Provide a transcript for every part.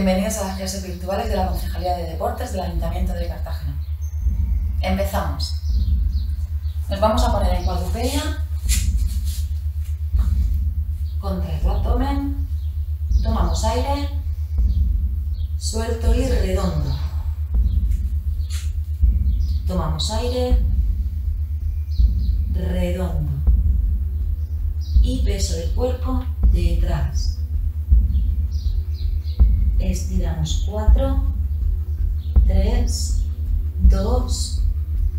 Bienvenidos a las clases virtuales de la Concejalía de Deportes del Ayuntamiento de Cartagena. Empezamos. Nos vamos a poner en cuadrupedia, contra el abdomen, tomamos aire, suelto y redondo. Tomamos aire, redondo. Y peso del cuerpo detrás estiramos 4, 3, 2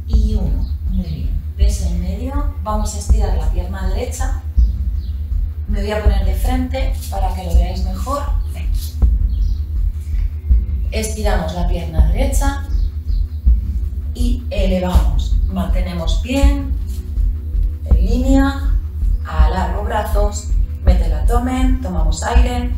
y 1. Muy bien. Peso en medio. Vamos a estirar la pierna derecha. Me voy a poner de frente para que lo veáis mejor. Estiramos la pierna derecha y elevamos. Mantenemos bien, en línea, alargo brazos, mete el abdomen, tomamos aire,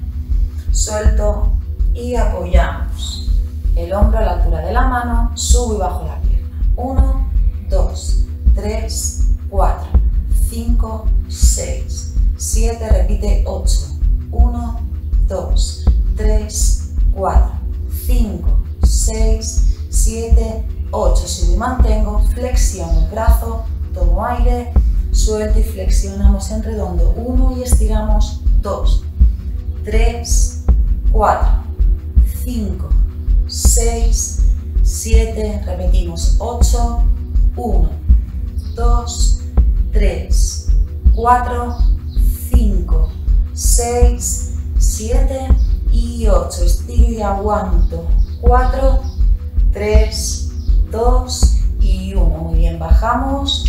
suelto y apoyamos el hombro a la altura de la mano, subo y bajo la pierna. 1, 2, 3, 4, 5, 6, 7, repite 8. 1, 2, 3, 4, 5, 6, 7, 8. Si me mantengo, flexiono el brazo, tomo aire, suelto y flexionamos en redondo. 1 y estiramos 2, 3, 4, 5, 6, 7, repetimos 8, 1, 2, 3, 4, 5, 6, 7 y 8. Estiro y aguanto. 4, 3, 2 y 1. Muy bien, bajamos.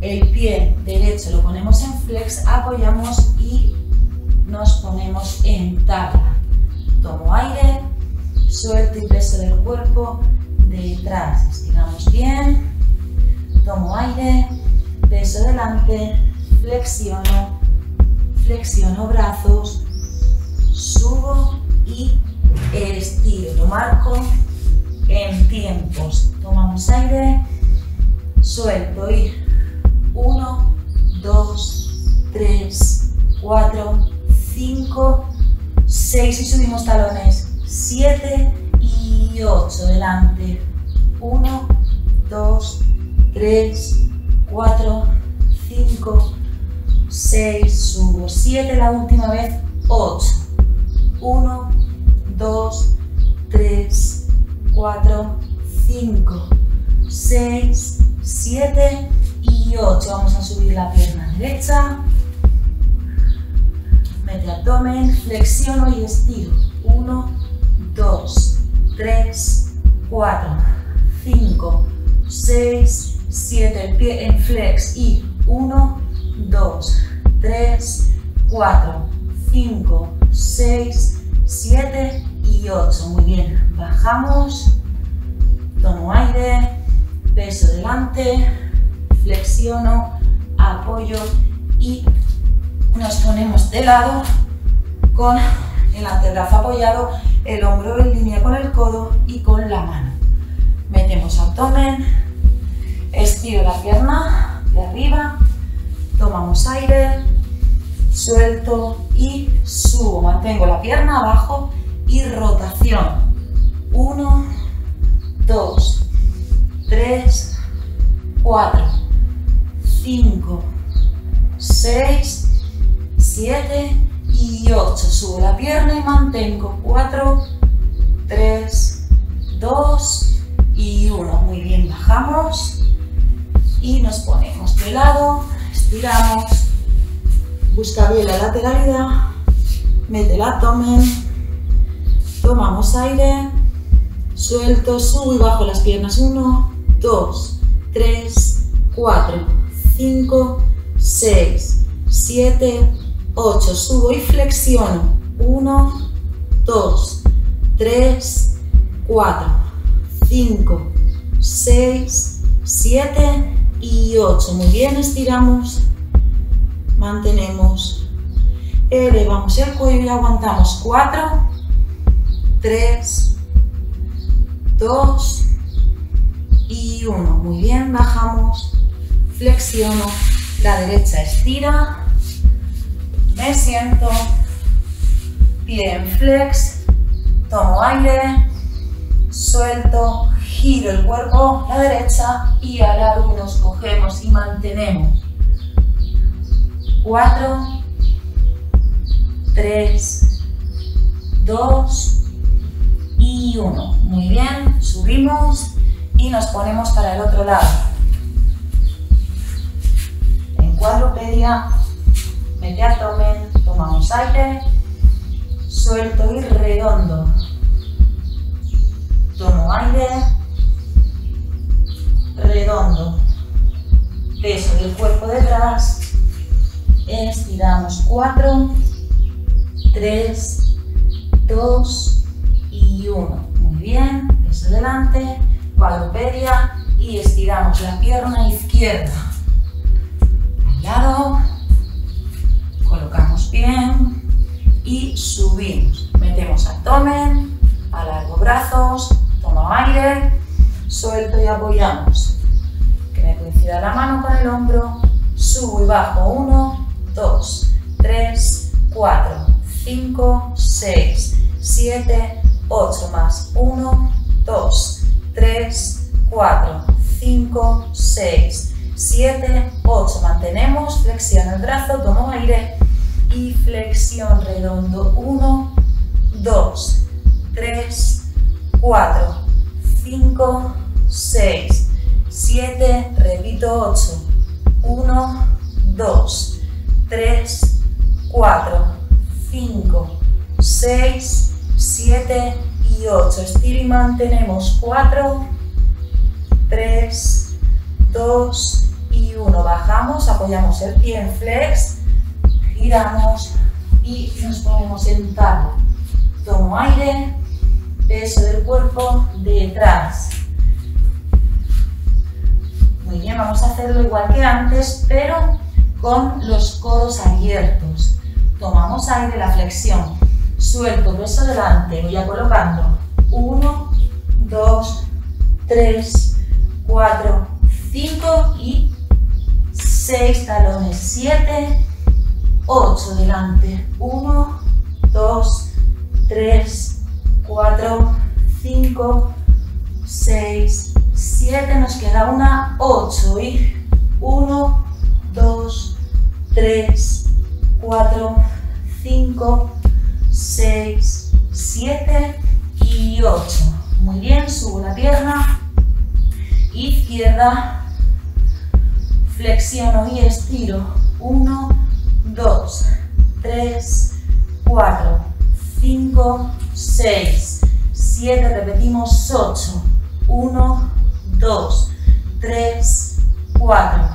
El pie derecho lo ponemos en flex, apoyamos y nos ponemos en tabla. Tomo aire, suelto y peso del cuerpo detrás. Estiramos bien, tomo aire, peso delante, flexiono, flexiono brazos, subo y estiro. Lo marco en tiempos. Tomamos aire, suelto y 1, 2, 3, 4, 5, 6 y subimos talones 7 y 8. Delante. 1, 2, 3, 4, 5, 6. Subo. 7 la última vez. 8. 1, 2, 3, 4, 5, 6, 7 y 8. Vamos a subir la pierna derecha. Mete abdomen, flexiono y estiro. 1, 2, 3, 4, 5, 6, 7, el pie en flex y 1, 2, 3, 4, 5, 6, 7 y 8. Muy bien, bajamos, tomo aire, peso delante, flexiono, apoyo y nos ponemos de lado con el antebrazo apoyado el hombro en línea con el codo y con la mano. Metemos abdomen, estiro la pierna de arriba, tomamos aire, suelto y subo. Mantengo la pierna abajo y rotación. 1, 2, 3, 4, 5, 6, 7 y 8. Subo la pierna y mantengo 4, 3, 2 y 1. Muy bien, bajamos y nos ponemos de lado, estiramos, busca bien la lateralidad, mete el abdomen, tomamos aire, suelto, subo y bajo las piernas. 1, 2, 3, 4, 5, 6, 7, 8, subo y flexiono. 1, 2, 3, 4, 5, 6, 7 y 8. Muy bien, estiramos, mantenemos, elevamos el cuello y aguantamos. 4, 3, 2 y 1. Muy bien, bajamos, flexiono, la derecha estira, me siento, pie en flex, tomo aire, suelto, giro el cuerpo a la derecha y alargo nos cogemos y mantenemos. Cuatro, tres, dos y uno. Muy bien, subimos y nos ponemos para el otro lado. En cuadrupedia, mete abdomen, tomamos aire, suelto y redondo. Tomo aire, redondo. Peso del cuerpo detrás. Estiramos 4, 3, 2 y 1. Muy bien, peso delante, cuadrupedia y estiramos la pierna izquierda. Al lado, bien y subimos. Metemos abdomen, alargo brazos, tomo aire, suelto y apoyamos. Que me coincida la mano con el hombro, subo y bajo. 1, 2, 3, 4, 5, 6, 7, 8 más. 1, 2, 3, 4, 5, 6, 7, 8. Mantenemos, flexiono el brazo, tomo aire y flexión redondo. 1, 2, 3, 4, 5, 6, 7, repito 8, 1, 2, 3, 4, 5, 6, 7 y 8. Estiro y mantenemos 4, 3, 2 y 1. Bajamos, apoyamos el pie en flex, y nos ponemos en tabla. Tomo aire, peso del cuerpo detrás. Muy bien, vamos a hacerlo igual que antes, pero con los codos abiertos. Tomamos aire, la flexión. Suelto, peso delante, voy a colocando 1, 2, 3, 4, 5 y 6 talones, 7, 8 delante, 1, 2, 3, 4, 5, 6, 7, nos queda una, 8 y 1, 2, 3, 4, 5, 6, 7 y 8. Muy bien, subo la pierna, izquierda, flexiono y estiro. 1, 2, 3, 4, 5, 6, 7, repetimos 8, 1, 2, 3, 4,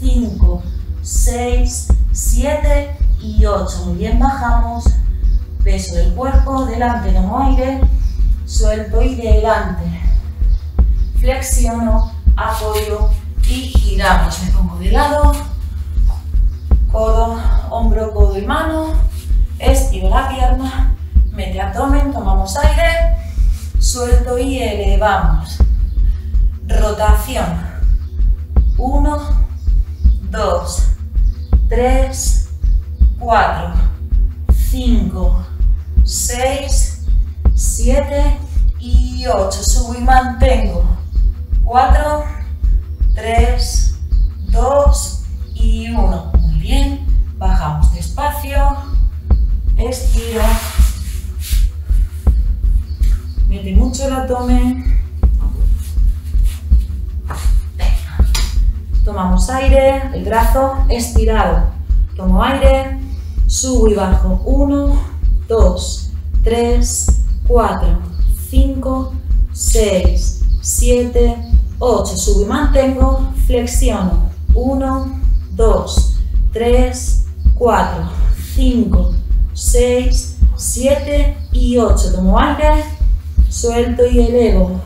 5, 6, 7 y 8. Muy bien, bajamos, peso del cuerpo, delante tomo aire, suelto y delante. Flexiono, apoyo y giramos. Me pongo de lado, codo y mano, estiro la pierna, mete abdomen, tomamos aire, suelto y elevamos. Rotación. 1, 2, 3, 4, 5, 6, 7 y 8. Subo y mantengo. 4, 3, 2 y 1. Muy bien. Bajamos despacio. Estira. Mete mucho el abdomen. Tomamos aire, el brazo estirado. Tomo aire, subo y bajo. 1, 2, 3, 4, 5, 6, 7, 8. Subo y mantengo. Flexiono. 1, 2, 3, 4, 5, 6, 7 y 8. Tomo aire, suelto y elevo.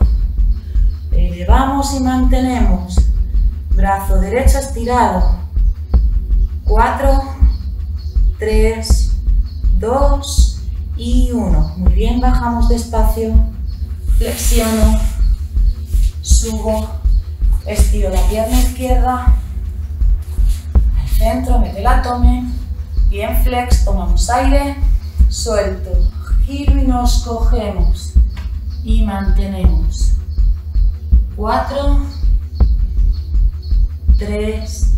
Elevamos y mantenemos. Brazo derecho estirado. 4, 3, 2 y 1. Muy bien, bajamos despacio. Flexiono. Subo. Estiro la pierna izquierda. Al centro, mete el abdomen. Bien flex, tomamos aire. Suelto. Giro y nos cogemos. Y mantenemos. Cuatro, tres,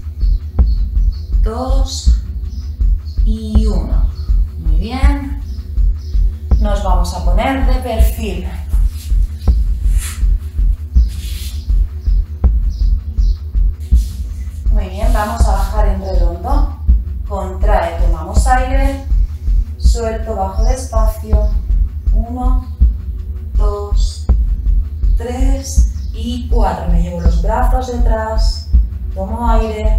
dos y uno. Muy bien. Nos vamos a poner de perfil. Muy bien, vamos a bajar en redondo. Contrae, tomamos aire. Suelto, bajo despacio. Uno, dos, tres y cuatro. Me llevo los brazos detrás. Tomo aire.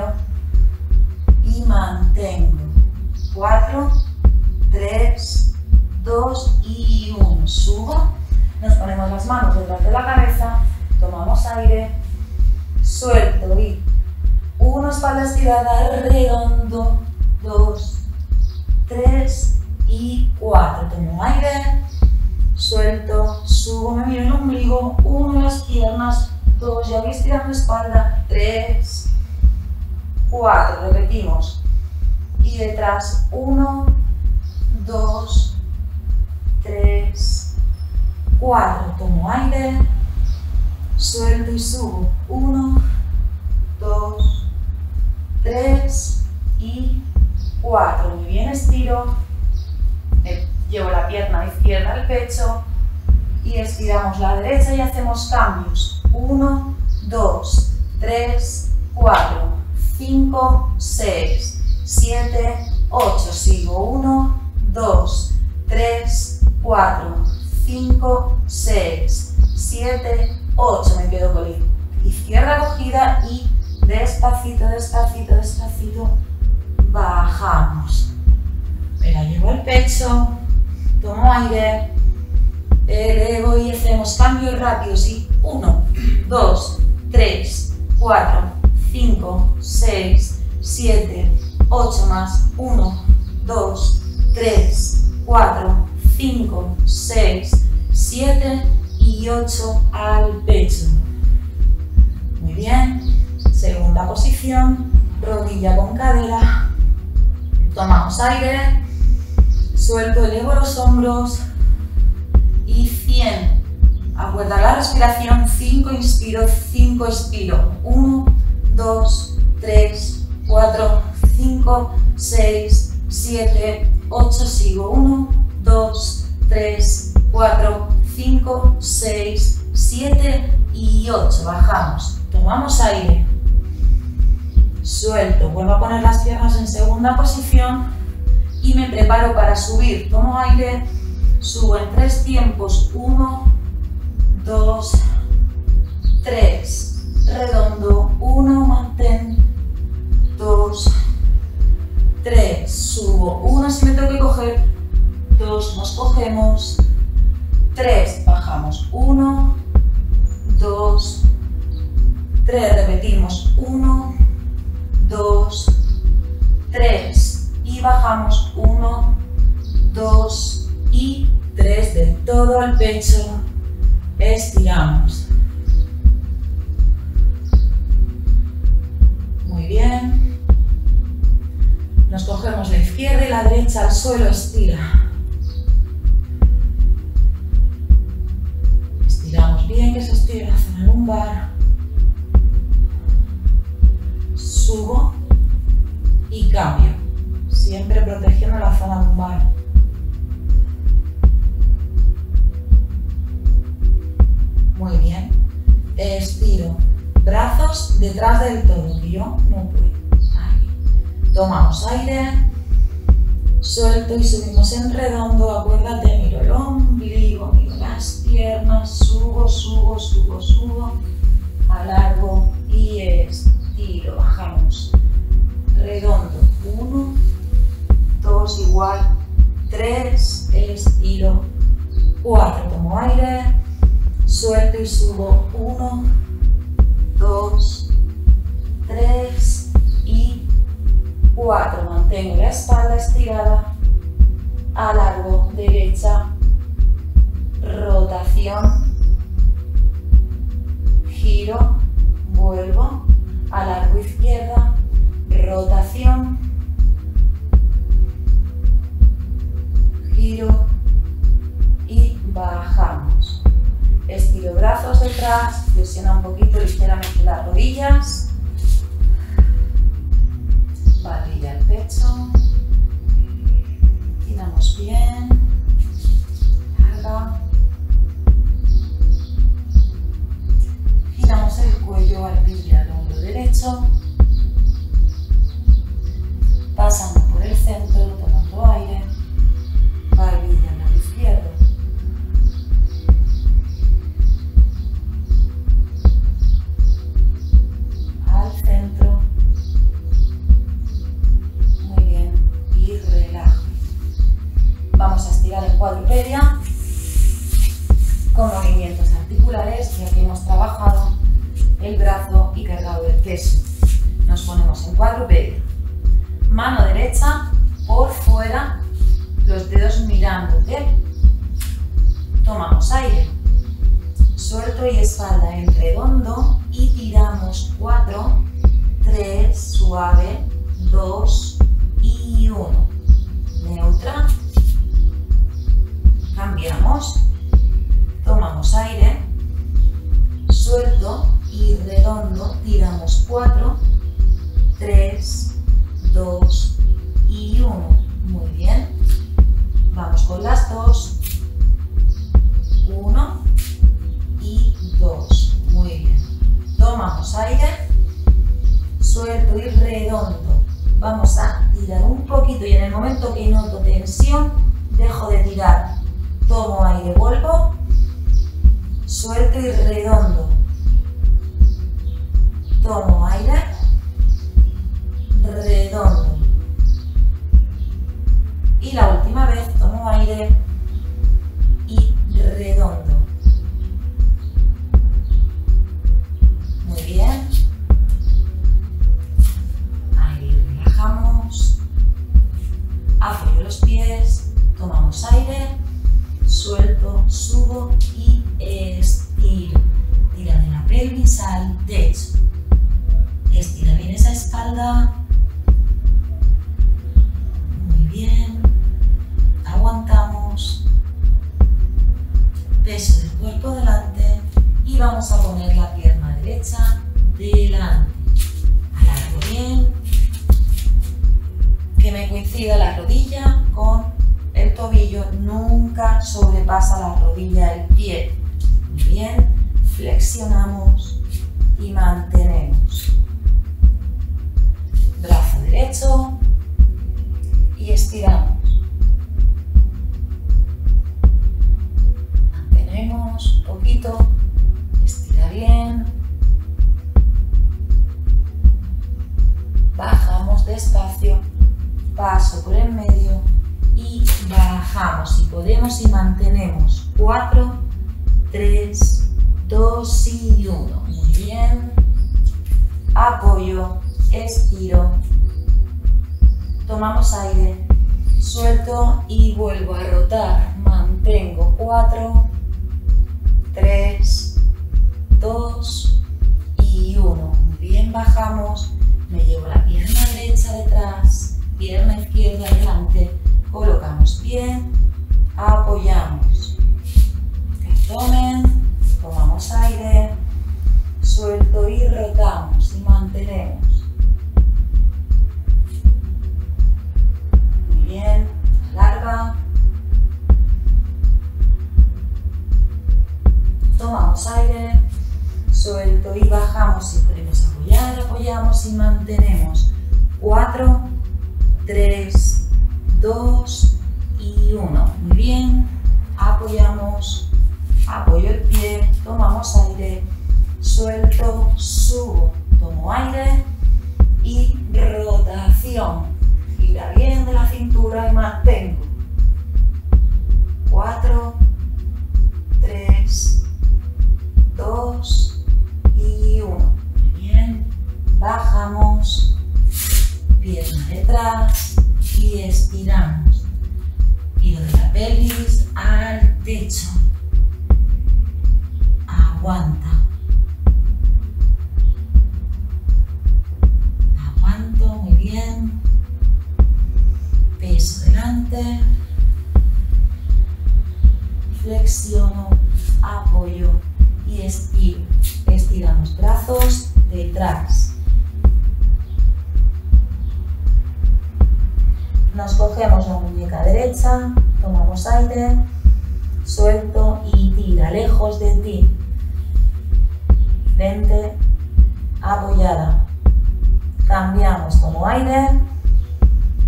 Medio y mantengo. Cuatro, tres, dos y uno. Subo nos ponemos las manos detrás de la cabeza, tomamos aire, suelto y una espalda estirada, redondo, dos, tres y cuatro. Tomo aire, suelto, subo, me miro el ombligo, uno las piernas, dos, ya voy estirando espalda, tres, cuatro, repetimos. Y detrás, uno, dos, tres, 4, tomo aire, suelto y subo, 1, 2, 3 y 4, muy bien, estiro, llevo la pierna izquierda al pecho y estiramos la derecha y hacemos cambios, 1, 2, 3, 4, 5, 6, 7, 8, sigo, 1, 2, 3, 4, 5, 6, 7, 8. Me quedo con la izquierda cogida y despacito, despacito, despacito bajamos. Me la llevo al pecho, tomo aire, elevo y hacemos cambios rápidos. Y 1, 2, 3, 4, 5, 6, 7, 8 más. 1, 2, 3, 4, 5, 6, 7 y 8 al pecho. Muy bien. Segunda posición, rodilla con cadera. Tomamos aire. Suelto, elevo los hombros. Y 100. Aguarda la respiración. 5 inspiro, 5 expiro. 1, 2, 3, 4, 5, 6, 7, 8. Sigo. 1, 2, 3, 4, 5, 6, 7 y 8. Bajamos. Tomamos aire. Suelto. Vuelvo a poner las piernas en segunda posición y me preparo para subir. Tomo aire. Subo en tres tiempos. 1, 2, 3. Redondo. 1, mantén. 2, 3. Subo. 1 si me tengo que coger. 2, nos cogemos. 3, bajamos 1, 2, 3, repetimos 1, 2, 3 y bajamos 1, 2 y 3 del todo al pecho, estiramos. Cogemos la izquierda y la derecha al suelo, estira. bien que se estire la zona lumbar. Subo y cambio, siempre protegiendo la zona lumbar. Muy bien. Estiro. Brazos detrás del todo, yo no puedo. Tomamos aire, suelto y subimos en redondo, acuérdate, miro el ombligo, miro las piernas, subo, subo, subo, subo, alargo y estiro, bajamos, redondo, uno, dos, igual, tres, estiro, cuatro, tomo aire, suelto y subo, uno, dos, tres, 4. Mantengo la espalda estirada. Alargo derecha. Rotación. Giro. Vuelvo. Alargo izquierda. Rotación somos cuatro rodilla, el pie. Muy bien, flexionamos y mantenemos. Brazo derecho y estiramos. Mantenemos un poquito, estira bien. Bajamos despacio, paso por el medio y bajamos. Si podemos y mantenemos. 4, 3, 2 y 1. Muy bien. Apoyo, expiro. Tomamos aire. Suelto y vuelvo a rotar. Mantengo 4, dos, bien. Peso delante. Flexiono, apoyo y estiro. Estiramos brazos detrás. Nos cogemos la muñeca derecha, tomamos aire, suelto y tira lejos de ti. Frente apoyada. Cambiamos, tomo aire,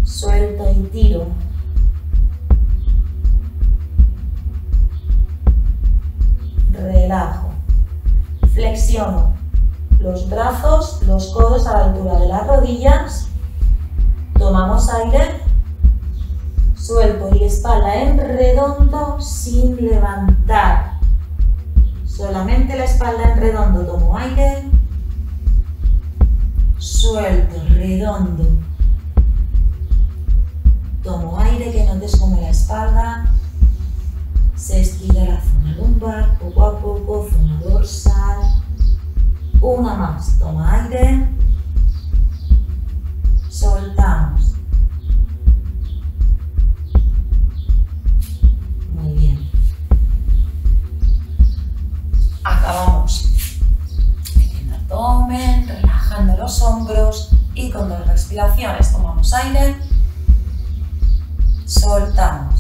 suelto y tiro. Relajo. Flexiono los brazos, los codos a la altura de las rodillas. Tomamos aire Suelto y espalda en redondo sin levantar. Solamente la espalda en redondo. Tomo aire. Suelto, redondo. Tomo aire que no como la espalda. Se estira la zona lumbar, poco a poco, zona dorsal. Una más. Toma aire. Soltamos. relajando con dos respiraciones tomamos aire, soltamos